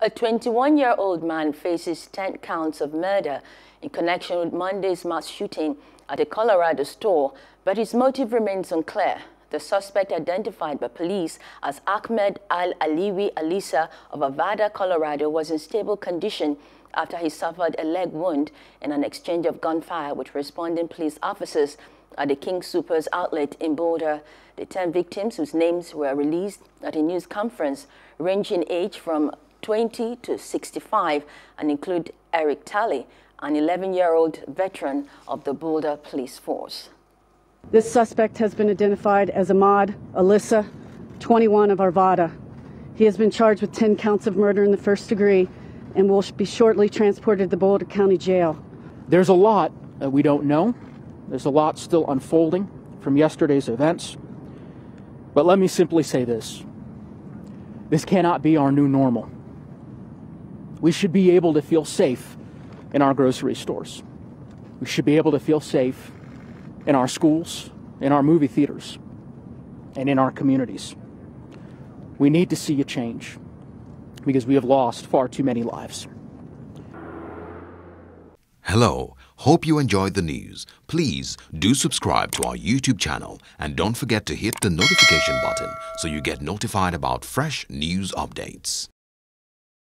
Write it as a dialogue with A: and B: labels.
A: A 21-year-old man faces 10 counts of murder in connection with Monday's mass shooting at a Colorado store, but his motive remains unclear. The suspect identified by police as Ahmad Al-Aliwi Alissa of Arvada, Colorado was in stable condition after he suffered a leg wound in an exchange of gunfire with responding police officers at the King Soopers outlet in Boulder. The 10 victims, whose names were released at a news conference, range in age from 20 to 65 and include Eric Talley, an 11-year-old veteran of the Boulder Police Force.
B: This suspect has been identified as Ahmad Alissa, 21 of Arvada. He has been charged with 10 counts of murder in the first degree and will be shortly transported to the Boulder County Jail.
C: There's a lot that we don't know. There's a lot still unfolding from yesterday's events. But let me simply say this. This cannot be our new normal. We should be able to feel safe in our grocery stores. We should be able to feel safe in our schools, in our movie theaters, and in our communities. We need to see a change because we have lost far too many lives.
D: Hello. Hope you enjoyed the news. Please do subscribe to our YouTube channel and don't forget to hit the notification button so you get notified about fresh news updates.